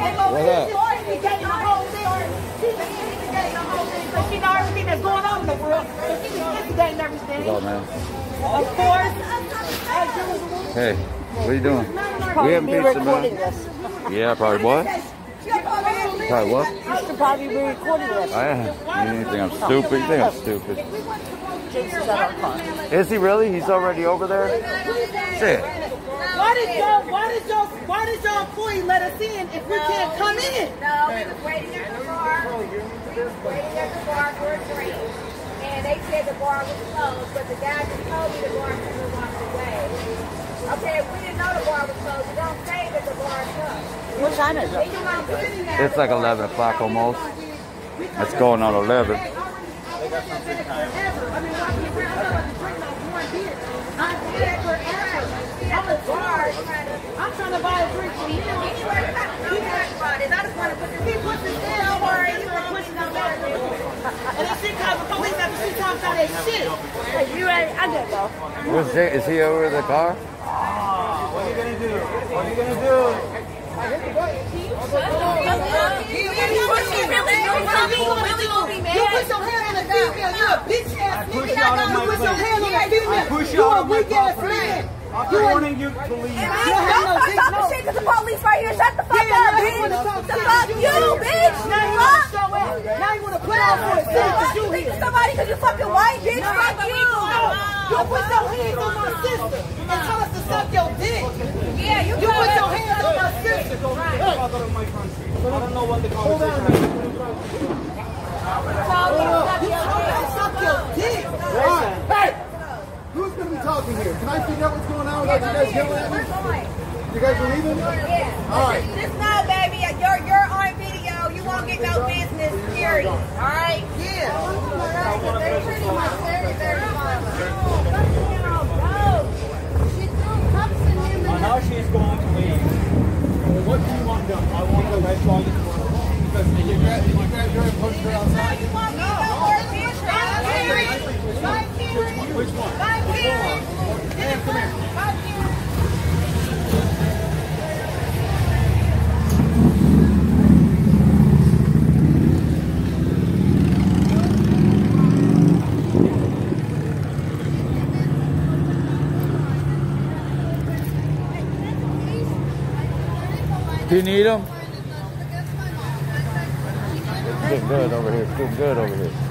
here, up? she. She just instigated the whole thing, so she know everything that's going on in the world. So she just instigating everything. Of course. Hey, what are you doing? We haven't be pizza, recording Yeah, probably what? Probably what? You should probably be recording this. I am. You think I'm stupid? You think I'm stupid? Is he really? He's already over there? Shit. Why did y'all, why did y'all, why did y'all employee let us in if we can't come in? No, we was waiting at the bar. We was waiting at the bar for a drink. And they said the bar was closed, but the guy just told me the bar was walked away. Okay, if we didn't know the bar was closed, we don't say that the bar is closed. What time is it? you want to put it in there. It's like 11 o'clock almost. It's going on 11. I mean, why can't we, trying to buy a drink from you. Anyway, you got to know that about it. I just want to put this He puts his head Don't over worry, and you he's were pushing pushing us the back. And then she calls the police after she talks all that shit. Hey, you ready? I gotta go. Was he, is he over the car? What are you gonna do? What are you gonna do? You put your hand on the female, you a bitch ass push nigga. you out of You my put your place. hand on the I female. you You out a of weak ass man. I'm You a warning you to leave. You have no dick, no. shit because the police right here. Shut the fuck Yeah, up, now you bitch. wanna talk The fuck You you, here. bitch. Now you wanna show out. Now you wanna put out for a city because you You think here. you're somebody because you fucking white, bitch. Fuck you. You put your hands on my sister and tell us to suck your dick. Yeah, you You put your hands on my sister. Fuck out of my country. I don't know what the conversation is. You told us to suck your dick. Hey! Who's gonna be talking here? Can I figure out what's going on without you guys yelling at me? You guys are leaving? Yeah. All right. Just know, baby, you're you're on video. You won't get no business. Period. All right. Yeah. Very pretty much. Very very much. And now she's going to leave. What do you want done? I want the red flag tomorrow. Because if you grab, if you grab her and push her outside. You want me no more business? Bye, Karen. Bye, Karen. Which one? Do you need them? Getting good over here. Getting good over here.